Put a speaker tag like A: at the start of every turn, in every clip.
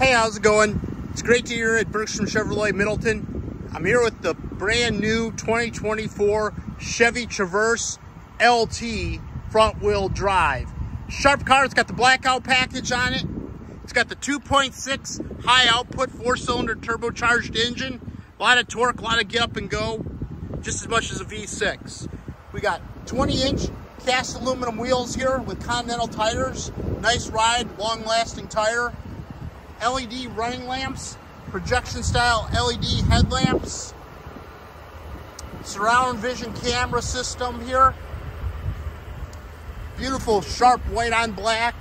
A: Hey, how's it going? It's great to hear at Bergstrom Chevrolet Middleton. I'm here with the brand new 2024 Chevy Traverse LT front wheel drive. Sharp car, it's got the blackout package on it. It's got the 2.6 high output four cylinder turbocharged engine. A lot of torque, a lot of get up and go, just as much as a V6. We got 20 inch cast aluminum wheels here with Continental tires. Nice ride, long lasting tire. LED running lamps, projection style LED headlamps, surround vision camera system here. Beautiful sharp white on black.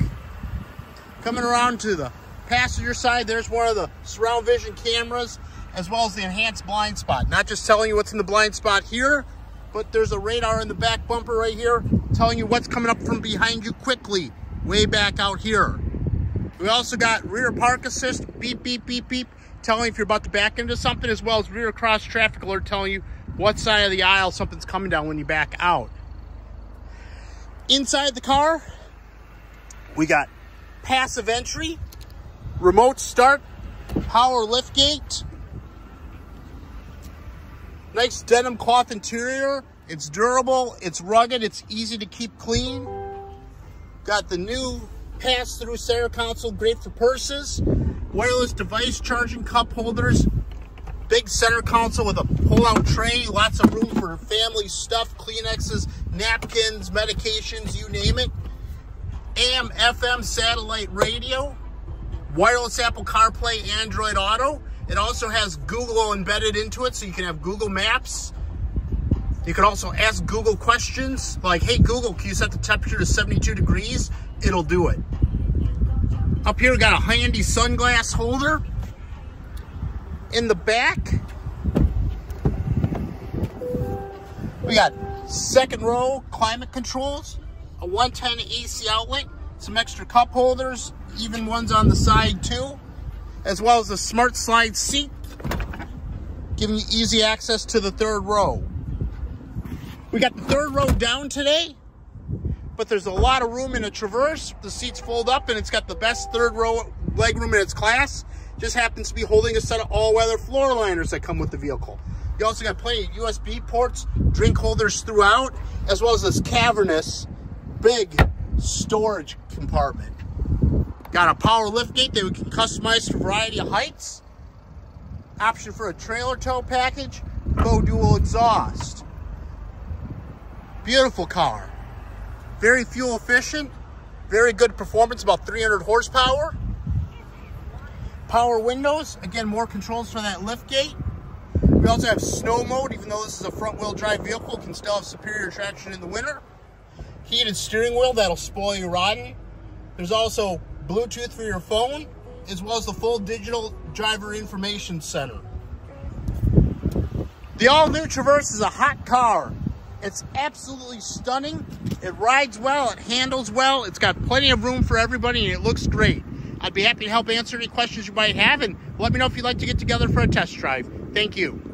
A: Coming around to the passenger side, there's one of the surround vision cameras as well as the enhanced blind spot. Not just telling you what's in the blind spot here, but there's a radar in the back bumper right here telling you what's coming up from behind you quickly, way back out here. We also got rear park assist, beep, beep, beep, beep, telling if you're about to back into something, as well as rear cross traffic alert telling you what side of the aisle something's coming down when you back out. Inside the car, we got passive entry, remote start, power lift gate, nice denim cloth interior. It's durable, it's rugged, it's easy to keep clean. Got the new pass-through center console, great for purses. Wireless device charging cup holders. Big center console with a pull-out tray. Lots of room for family stuff, Kleenexes, napkins, medications, you name it. AM, FM, satellite radio. Wireless Apple CarPlay, Android Auto. It also has Google embedded into it, so you can have Google Maps. You can also ask Google questions like, hey, Google, can you set the temperature to 72 degrees? it'll do it. Up here, we got a handy sunglass holder. In the back, we got second row climate controls, a 110 AC outlet, some extra cup holders, even ones on the side too, as well as a smart slide seat, giving you easy access to the third row. We got the third row down today, but there's a lot of room in a Traverse. The seats fold up and it's got the best third row leg room in its class. Just happens to be holding a set of all-weather floor liners that come with the vehicle. You also got plenty of USB ports, drink holders throughout, as well as this cavernous, big storage compartment. Got a power lift gate that we can customize to a variety of heights. Option for a trailer tow package, low dual exhaust. Beautiful car. Very fuel efficient, very good performance, about 300 horsepower. Power windows, again, more controls for that lift gate. We also have snow mode, even though this is a front wheel drive vehicle, can still have superior traction in the winter. Heated steering wheel, that'll spoil you riding. There's also Bluetooth for your phone, as well as the full digital driver information center. The all-new Traverse is a hot car. It's absolutely stunning. It rides well, it handles well, it's got plenty of room for everybody, and it looks great. I'd be happy to help answer any questions you might have, and let me know if you'd like to get together for a test drive. Thank you.